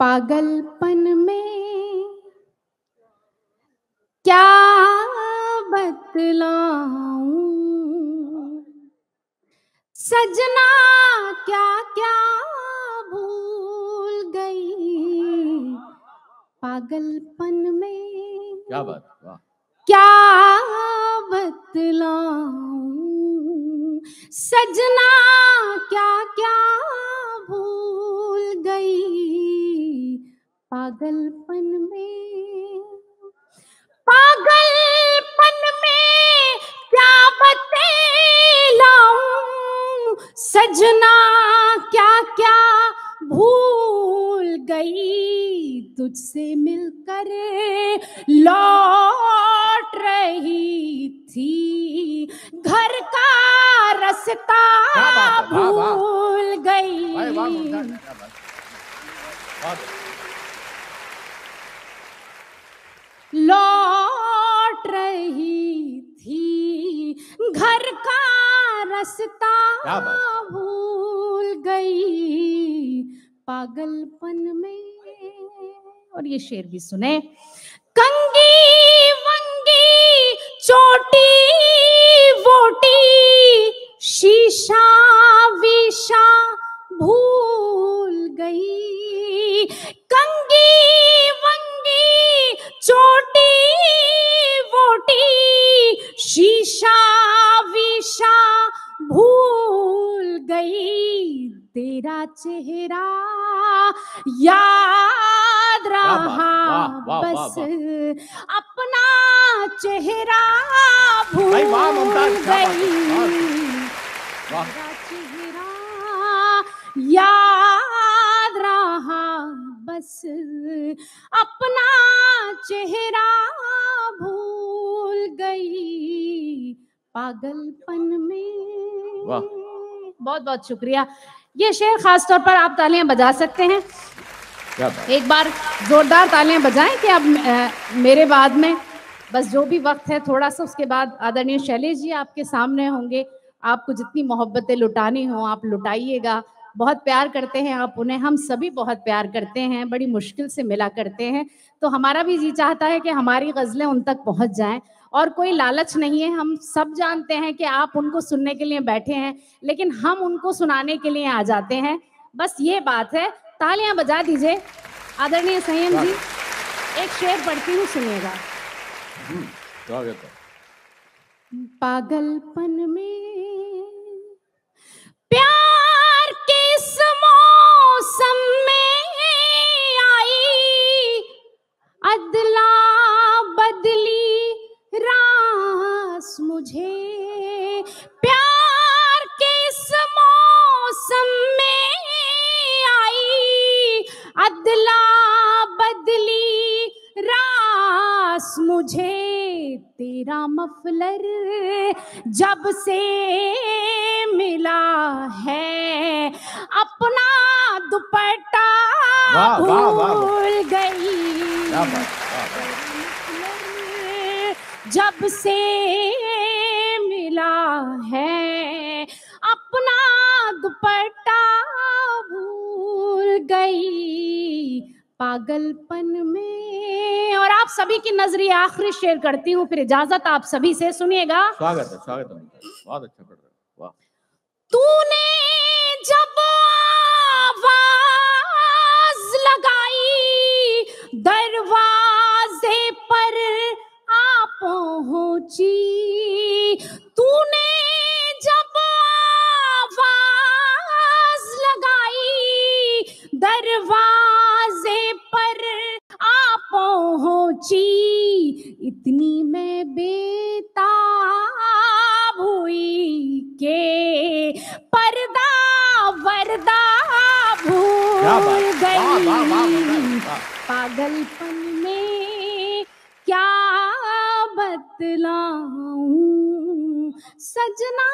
पागलपन में क्या बतलाऊं? सजना क्या क्या भूल गई? पागलपन में क्या बात क्या बतलाऊं? सजना पागलपन में। पागलपन में क्या बतलाऊं सजना क्या क्या भूल गई तुझसे मिलकर। लौट रही थी। घर का रास्ता। भूल गई अरे वाह मुमताज़, क्या बात बहुत अच्छा। लौट रही थी। घर का रास्ता भूल गई। पागलपन में। और ये शेर भी सुने। कंगी वंगी चोटी वोटी शीशा विशा भूल गई। भूल गई तेरा चेहरा। याद रहा बस अपना चेहरा भूल गई चेहरा याद रहा बस। अपना चेहरा भूल गई पागलपन में। वाह। बहुत बहुत शुक्रिया। ये शेर खास तौर पर आप तालियाँ बजा सकते हैं। एक बार जोरदार तालियाँ बजाएँ कि अब मेरे बाद में। बस जो भी वक्त है थोड़ा सा उसके बाद आदरणीय शैलेश जी आपके सामने होंगे। आपको जितनी मोहब्बतें लुटानी हो आप लुटाइएगा। बहुत प्यार करते हैं आप उन्हें। हम सभी बहुत प्यार करते हैं बड़ी मुश्किल से मिला करते हैं। तो हमारा भी जी चाहता है कि हमारी गज़लें उन तक पहुँच जाएँ। और कोई लालच नहीं है। हम सब जानते हैं कि आप उनको सुनने के लिए बैठे हैं लेकिन हम उनको सुनाने के लिए आ जाते हैं। बस ये बात है तालियाँ बजा दीजिए। आदरणीय संयम जी एक शेर पढ़ती हूँ सुनिएगा। हम्म, पागलपन में प्यार तेरा मफलर जब से मिला है अपना दुपट्टा। भूल गई। जब से मिला है अपना दुपट्टा भूल गई पागलपन में सभी की नज़रिए आखिरी शेयर करती हूँ फिर इजाज़त आप सभी से सुनिएगा। स्वागत है स्वागत है बहुत अच्छा पढ़ रहे तूने जब आवाज़ लगाई दरवाजे पर आ पहुँची पहुँची। इतनी मैं बेताब हुई के पर्दा वर्दा भूल गई पागलपन में क्या बतलाऊं? सजना